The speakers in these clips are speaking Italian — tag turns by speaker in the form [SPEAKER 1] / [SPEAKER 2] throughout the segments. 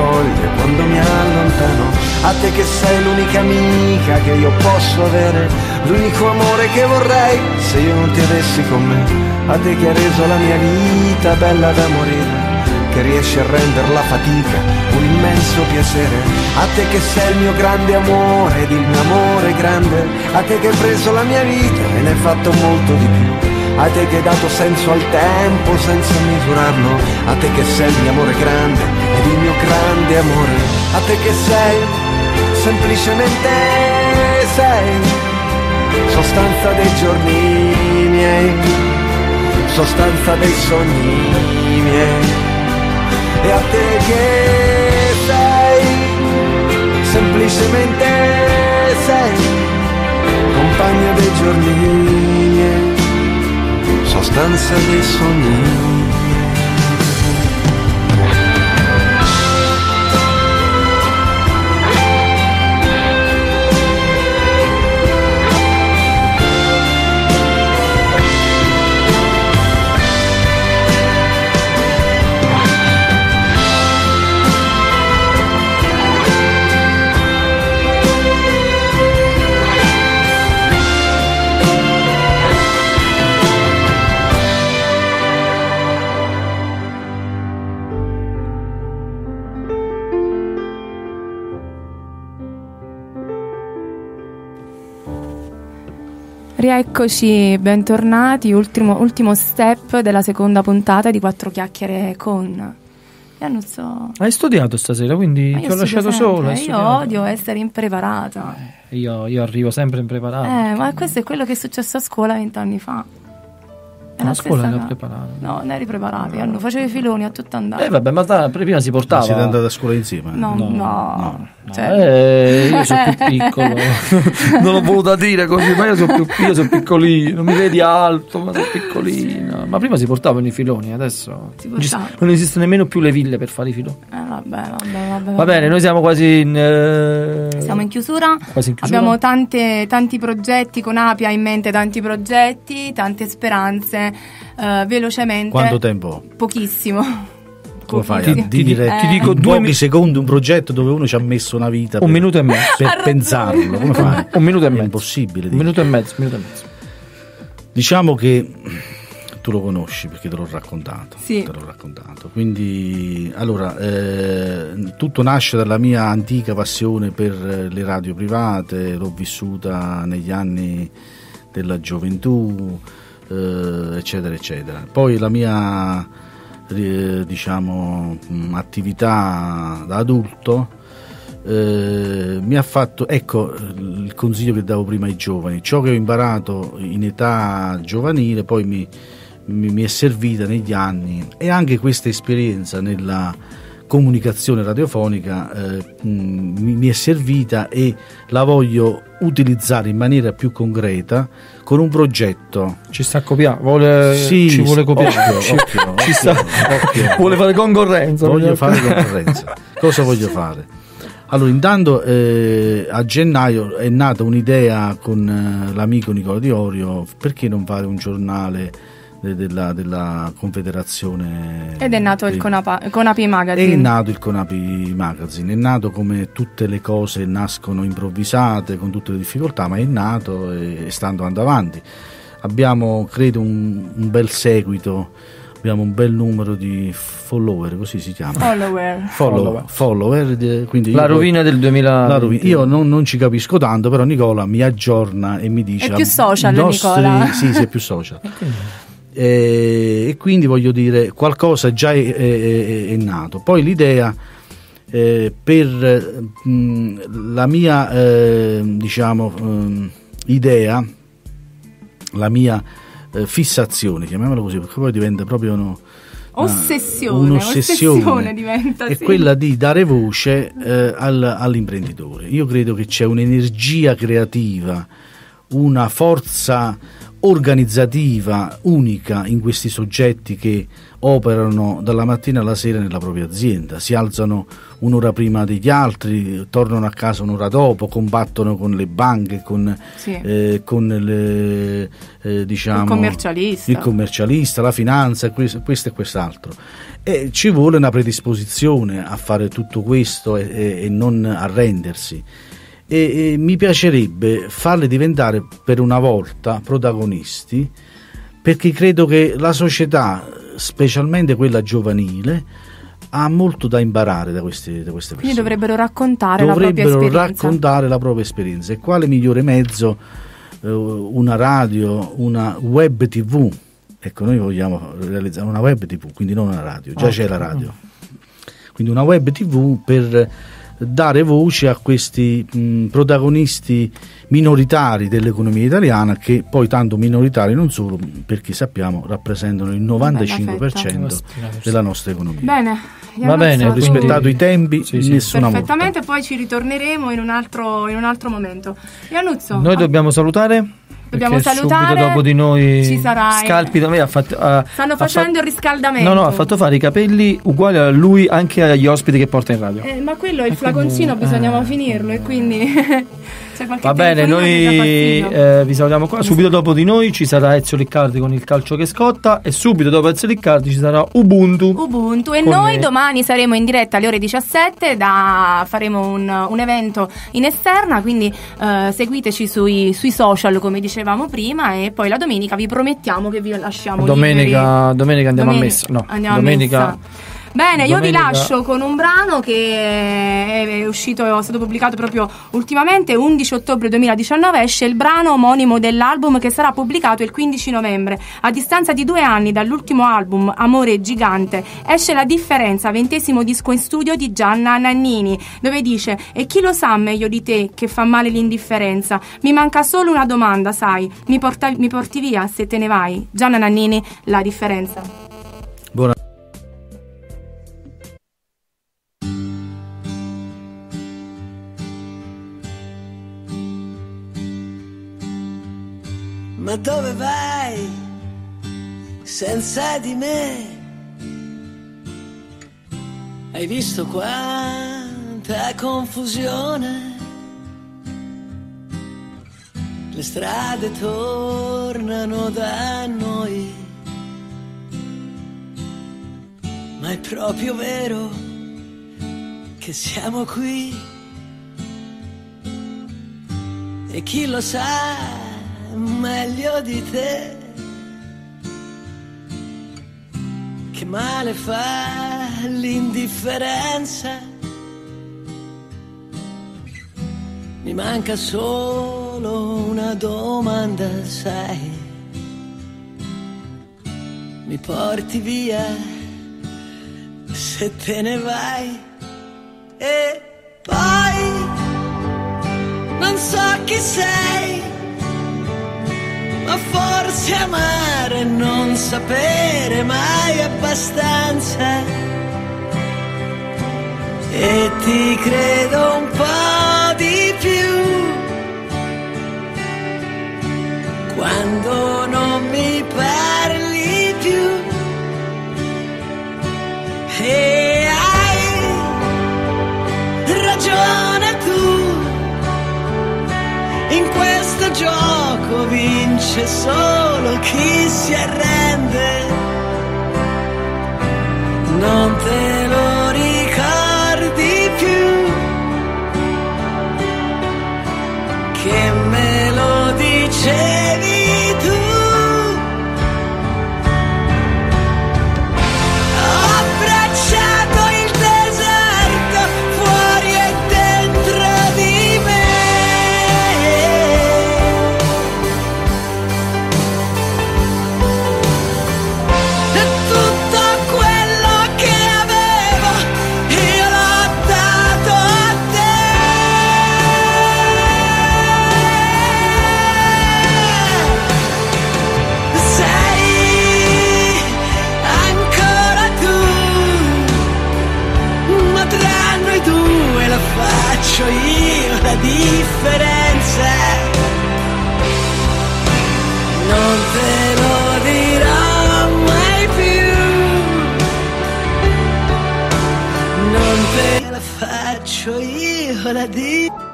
[SPEAKER 1] raccoglie quando mi allontano. A te che sei l'unica amica che io posso avere, l'unico amore che vorrei se io non ti avessi con me. A te che hai reso la mia vita bella da morire che riesci a rendere la fatica un immenso piacere. A te che sei il mio grande amore ed il mio amore grande, a te che hai preso la mia vita e ne hai fatto molto di più. A te che hai dato senso al tempo senza misurarlo, a te che sei il mio amore grande ed il mio grande amore, a te che sei semplicemente sei. Sostanza dei giorni miei, sostanza dei sogni miei. E a te che sei, semplicemente sei, compagna dei giorni miei, sostanza dei sogni.
[SPEAKER 2] Rieccoci, bentornati, ultimo, ultimo, step della seconda puntata di Quattro Chiacchiere con Iannuzzo.
[SPEAKER 3] Hai studiato stasera, quindi ti ho lasciato sola.
[SPEAKER 2] Io odio essere impreparata.
[SPEAKER 3] Eh, io, io, arrivo sempre impreparato.
[SPEAKER 2] Eh, ma questo è quello che è successo a scuola vent'anni fa.
[SPEAKER 3] A scuola eri preparato?
[SPEAKER 2] No, non eri preparato, no. facevi filoni a tutto andare.
[SPEAKER 3] Eh vabbè, ma da, prima si portava. Ma
[SPEAKER 4] siete andati a scuola insieme?
[SPEAKER 2] No, no. no. no.
[SPEAKER 3] Cioè... Eh, io sono più piccolo. non l'ho voluto dire così, ma io sono più piccolo, sono piccolino, non mi vedi alto, ma sono piccolino. Ma prima si portavano i filoni, adesso non esistono nemmeno più le ville per fare i filoni.
[SPEAKER 2] Eh, vabbè, vabbè, vabbè,
[SPEAKER 3] Va bene, noi siamo quasi in eh...
[SPEAKER 2] Siamo in chiusura.
[SPEAKER 3] Quasi in chiusura.
[SPEAKER 2] Abbiamo tante, tanti progetti, con Api ha in mente tanti progetti, tante speranze. Uh, velocemente.
[SPEAKER 4] Quanto tempo?
[SPEAKER 2] Pochissimo.
[SPEAKER 4] Come fai ti, a ti, dire, eh. ti dico due mi- secondi un progetto dove uno ci ha messo una vita
[SPEAKER 3] un
[SPEAKER 4] per,
[SPEAKER 3] minuto e mezzo
[SPEAKER 4] per pensarlo come fai?
[SPEAKER 3] un minuto e mezzo
[SPEAKER 4] è impossibile
[SPEAKER 3] un minuto e mezzo, minuto e mezzo
[SPEAKER 4] diciamo che tu lo conosci perché te l'ho raccontato
[SPEAKER 2] sì.
[SPEAKER 4] te l'ho raccontato quindi allora eh, tutto nasce dalla mia antica passione per le radio private l'ho vissuta negli anni della gioventù eh, eccetera eccetera. Poi la mia eh, diciamo, attività da adulto eh, mi ha fatto, ecco il consiglio che davo prima ai giovani, ciò che ho imparato in età giovanile poi mi, mi, mi è servita negli anni e anche questa esperienza nella comunicazione radiofonica eh, mi, mi, è servita e la voglio utilizzare in maniera più concreta con un progetto.
[SPEAKER 3] Ci sta a copiare, vuole,
[SPEAKER 4] sì,
[SPEAKER 3] ci vuole copiare.
[SPEAKER 4] Occhio, occhio,
[SPEAKER 3] ci sta, occhio. vuole fare concorrenza.
[SPEAKER 4] Voglio fare concorrenza. Cosa voglio fare? Allora, intanto eh, a gennaio è nata un'idea con eh, l'amico Nicola Di Orio, perché non fare un giornale della, della, Confederazione.
[SPEAKER 2] Ed è nato il Conapa, Conapi Magazine.
[SPEAKER 4] È nato il Conapi Magazine, è nato come tutte le cose nascono improvvisate, con tutte le difficoltà, ma è nato e, e sta andando avanti. Abbiamo, credo, un, un bel seguito abbiamo un bel numero di follower, così si chiama.
[SPEAKER 2] Follower.
[SPEAKER 4] Follower. follower quindi
[SPEAKER 3] la rovina del 2000.
[SPEAKER 4] Rovina. Io non, non, ci capisco tanto, però Nicola mi aggiorna e mi dice...
[SPEAKER 2] È più social nostri, Nicola.
[SPEAKER 4] Sì, sì, è più social. e, e, quindi voglio dire, qualcosa già è, è, è nato. Poi l'idea... Eh, per mh, la mia eh, diciamo mh, idea la mia eh, fissazione, chiamiamola così, perché poi diventa proprio uno,
[SPEAKER 2] Ossessione, un'ossessione ossessione diventa,
[SPEAKER 4] è
[SPEAKER 2] sì.
[SPEAKER 4] quella di dare voce eh, al, all'imprenditore. Io credo che c'è un'energia creativa, una forza organizzativa unica in questi soggetti che operano dalla mattina alla sera nella propria azienda, si alzano un'ora prima degli altri, tornano a casa un'ora dopo, combattono con le banche, con, sì. eh, con le, eh, diciamo,
[SPEAKER 2] il, commercialista.
[SPEAKER 4] il, commercialista. la finanza, questo, questo e quest'altro. E ci vuole una predisposizione a fare tutto questo e, e, e non arrendersi e, e mi piacerebbe farli diventare per una volta protagonisti perché credo che la società, specialmente quella giovanile, ha molto da imparare da queste, da queste persone.
[SPEAKER 2] Quindi dovrebbero raccontare
[SPEAKER 4] dovrebbero
[SPEAKER 2] la propria esperienza.
[SPEAKER 4] raccontare la propria esperienza. E quale migliore mezzo eh, una radio, una web tv? Ecco, noi vogliamo realizzare una web tv, quindi non una radio, già okay. c'è la radio. Quindi una web tv per dare voce a questi mh, protagonisti minoritari dell'economia italiana che poi tanto minoritari non solo perché sappiamo rappresentano il 95% della nostra economia.
[SPEAKER 2] Bene,
[SPEAKER 4] Va bene, ho rispettato i tempi, sì, sì. nessuna
[SPEAKER 2] Perfettamente, volta. poi ci ritorneremo in un altro, in un altro momento. Iannuzzo,
[SPEAKER 3] Noi dobbiamo salutare?
[SPEAKER 2] Dobbiamo salutare.
[SPEAKER 3] Subito dopo di noi
[SPEAKER 2] ci sarà
[SPEAKER 3] Scalpi da me ha fatto
[SPEAKER 2] uh, Stanno facendo fa- il riscaldamento.
[SPEAKER 3] No, no, ha fatto fare i capelli uguali a lui anche agli ospiti che porta in radio.
[SPEAKER 2] Eh, ma quello è il flaconcino, quindi, bisognava eh, finirlo e quindi
[SPEAKER 3] Va bene, noi eh, vi salutiamo qua. Subito dopo di noi ci sarà Ezio Riccardi con il calcio che scotta e subito dopo Ezio Riccardi ci sarà Ubuntu.
[SPEAKER 2] Ubuntu e noi me. domani saremo in diretta alle ore 17, da, faremo un, un, evento in esterna, quindi eh, seguiteci sui, sui, social come dicevamo prima e poi la domenica vi promettiamo che vi lasciamo
[SPEAKER 3] domenica, domenica andiamo Domen- a messa. No,
[SPEAKER 2] andiamo
[SPEAKER 3] domenica.
[SPEAKER 2] A messa. Bene, Domenica. io vi lascio con un brano che è uscito, è stato pubblicato proprio ultimamente, 11 ottobre 2019 esce il brano omonimo dell'album che sarà pubblicato il 15 novembre. A distanza di due anni dall'ultimo album, Amore Gigante, esce La Differenza, ventesimo disco in studio di Gianna Nannini, dove dice E chi lo sa meglio di te che fa male l'indifferenza? Mi manca solo una domanda, sai, mi, porta, mi porti via se te ne vai? Gianna Nannini, La Differenza.
[SPEAKER 4] Buona
[SPEAKER 5] Ma dove vai senza di me? Hai visto quanta confusione? Le strade tornano da noi. Ma è proprio vero che siamo qui. E chi lo sa? Meglio di te. Che male fa l'indifferenza. Mi manca solo una domanda, sai. Mi porti via se te ne vai. E poi non so chi sei ma forse amare non sapere mai abbastanza. E ti credo un po' di più quando non mi parli più. E hai ragione tu in questo gioco vince solo chi si arrende. Non te differenze. Non te lo dirò mai più. Non te la faccio io la dico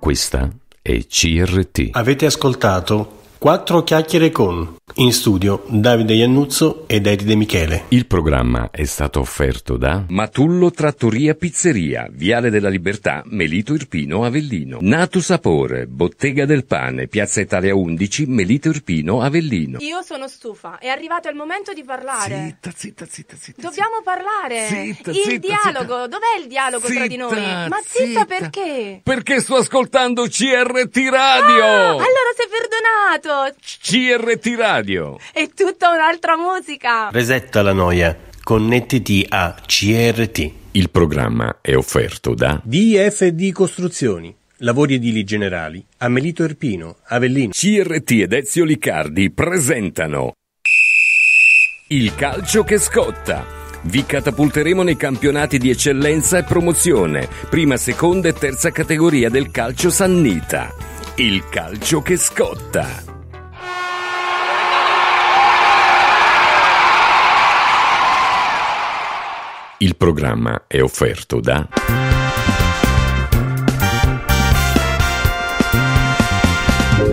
[SPEAKER 6] Questa è CRT.
[SPEAKER 7] Avete ascoltato Quattro chiacchiere con in studio Davide Iannuzzo ed Edide Michele.
[SPEAKER 6] Il programma è stato offerto da Matullo Trattoria Pizzeria, Viale della Libertà, Melito Irpino, Avellino. Natu Sapore, Bottega del Pane, Piazza Italia 11, Melito Irpino, Avellino.
[SPEAKER 2] Io sono stufa, è arrivato il momento di parlare.
[SPEAKER 6] Zitta, zitta, zitta, zitta.
[SPEAKER 2] Dobbiamo parlare.
[SPEAKER 6] Zitta,
[SPEAKER 2] il
[SPEAKER 6] zitta,
[SPEAKER 2] dialogo,
[SPEAKER 6] zitta.
[SPEAKER 2] dov'è il dialogo tra di noi?
[SPEAKER 6] Zitta,
[SPEAKER 2] Ma zitta,
[SPEAKER 6] zitta.
[SPEAKER 2] perché?
[SPEAKER 6] Perché sto ascoltando CRT Radio!
[SPEAKER 2] Ah, allora sei perdonato.
[SPEAKER 6] CRT Radio.
[SPEAKER 2] È tutta un'altra musica.
[SPEAKER 7] Resetta la noia. Connettiti a CRT.
[SPEAKER 6] Il programma è offerto da
[SPEAKER 7] DFD Costruzioni. Lavori edili generali. A Melito Irpino, Avellino.
[SPEAKER 6] CRT ed Ezio Liccardi presentano Il calcio che scotta. Vi catapulteremo nei campionati di eccellenza e promozione, prima, seconda e terza categoria del calcio Sannita. Il calcio che scotta. Il programma è offerto da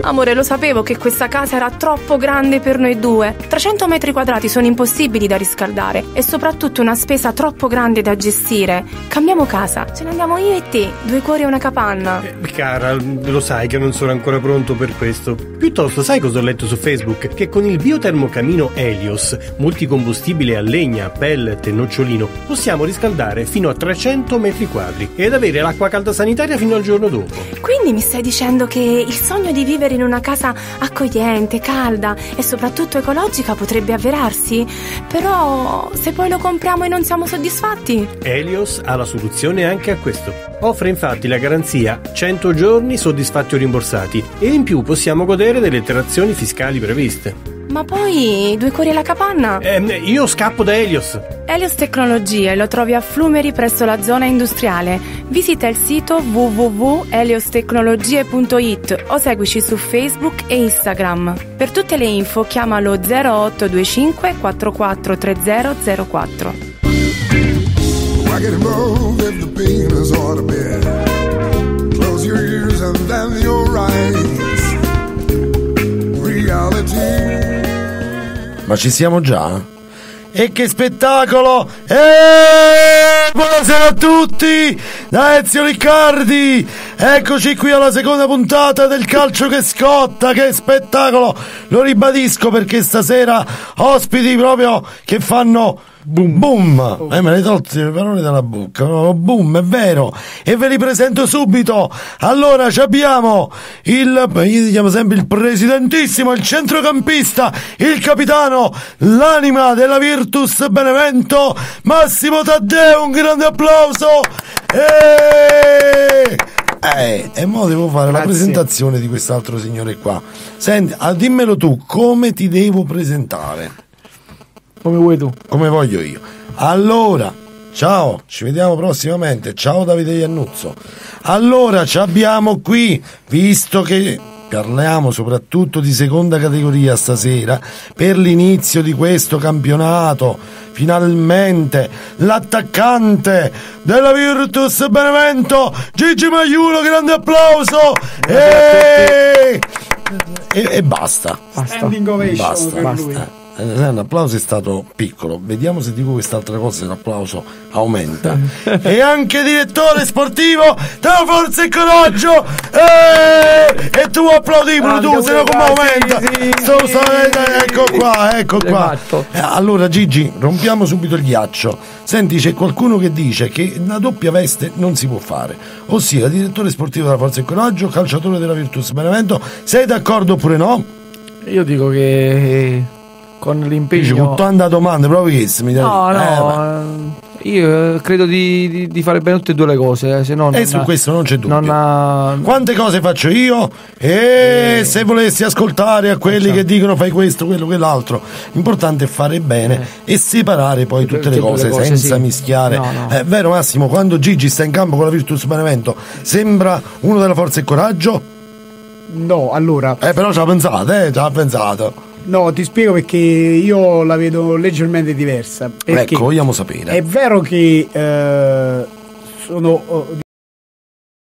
[SPEAKER 2] Amore, lo sapevo che questa casa era troppo grande per noi due. 300 metri quadrati sono impossibili da riscaldare e soprattutto una spesa troppo grande da gestire. Cambiamo casa, ce ne andiamo io e te, due cuori e una capanna.
[SPEAKER 7] Eh, Cara, lo sai che non sono ancora pronto per questo. Piuttosto, sai cosa ho letto su Facebook? Che con il biotermocamino Helios, multicombustibile a legna, pellet e nocciolino, possiamo riscaldare fino a 300 metri quadri ed avere l'acqua calda sanitaria fino al giorno dopo.
[SPEAKER 2] Quindi mi stai dicendo che il sogno di vivere in una casa accogliente, calda e soprattutto ecologica potrebbe avverarsi? Però se poi lo compriamo e non siamo soddisfatti?
[SPEAKER 7] Helios ha la soluzione anche a questo. Offre infatti la garanzia 100 giorni soddisfatti o rimborsati e in più possiamo godere delle detrazioni fiscali previste.
[SPEAKER 2] Ma poi due cuori alla capanna?
[SPEAKER 7] Ehm, io scappo da Helios.
[SPEAKER 2] Helios Tecnologie lo trovi a Flumeri presso la zona industriale. Visita il sito www.heliostecnologie.it o seguici su Facebook e Instagram. Per tutte le info chiamalo 0825 443004.
[SPEAKER 8] Rock and roll if the pain is hard to bear. Close your ears and then your eyes. Reality.
[SPEAKER 9] Ma ci siamo già? E che spettacolo! E buonasera a tutti! Da Ezio Riccardi! Eccoci qui alla seconda puntata del calcio che scotta, che spettacolo! Lo ribadisco perché stasera ospiti proprio che fanno boom boom! Eh, me hai tolti le parole dalla bocca, no? boom, è vero! E ve li presento subito! Allora, ci abbiamo il, io chiamo sempre il presidentissimo, il centrocampista, il capitano, l'anima della Virtus Benevento, Massimo Taddeo, un grande applauso! E... Eh, e mo devo fare la presentazione di quest'altro signore qua. Senti, ah, dimmelo tu, come ti devo presentare?
[SPEAKER 3] Come vuoi tu?
[SPEAKER 9] Come voglio io. Allora, ciao, ci vediamo prossimamente. Ciao Davide Iannuzzo. Allora, ci abbiamo qui, visto che parliamo soprattutto di seconda categoria stasera, per l'inizio di questo campionato, finalmente l'attaccante della Virtus Benevento, Gigi Maiulo, grande applauso! E, e, e basta.
[SPEAKER 3] Basta.
[SPEAKER 9] Basta, basta. Eh, L'applauso è stato piccolo, vediamo se dico quest'altra cosa se l'applauso aumenta. e anche direttore sportivo della Forza e Coraggio! E, e tu se no come
[SPEAKER 3] sì,
[SPEAKER 9] aumenta?
[SPEAKER 3] sì,
[SPEAKER 9] Sto-
[SPEAKER 3] sì,
[SPEAKER 9] sto- eh, ecco qua, ecco qua.
[SPEAKER 3] fatto.
[SPEAKER 9] Eh, Allora Gigi, rompiamo subito il ghiaccio. Senti, c'è qualcuno che dice che una doppia veste non si può fare, ossia direttore sportivo della Forza e Coraggio, calciatore della Virtus Benevento. Sei d'accordo oppure no?
[SPEAKER 3] Io dico che con l'impegno.
[SPEAKER 9] con tanta domande, proprio che mi dai-
[SPEAKER 3] No,
[SPEAKER 9] Eh,
[SPEAKER 3] no,
[SPEAKER 9] ma-
[SPEAKER 3] eh, Io eh, credo di, di, di, fare bene tutte e due le cose, eh, se no
[SPEAKER 9] E su
[SPEAKER 3] ha,
[SPEAKER 9] questo non c'è dubbio.
[SPEAKER 3] Non ha...
[SPEAKER 9] Quante cose faccio io? E eh. se volessi ascoltare a quelli certo. che dicono fai questo, quello, quell'altro, l'importante è fare bene eh. e separare poi tutte le cose, le cose senza sì. mischiare. No, no. È vero Massimo, quando Gigi sta in campo con la Virtus Benevento, sembra uno della forza e coraggio?
[SPEAKER 10] No, allora.
[SPEAKER 9] Eh, però ci ha pensato, eh, ci ha pensato.
[SPEAKER 10] No, ti spiego perché io la vedo leggermente diversa.
[SPEAKER 9] Ecco, vogliamo sapere.
[SPEAKER 10] È vero che eh, sono